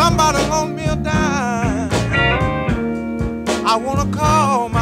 Somebody loan me a dime. I wanna call my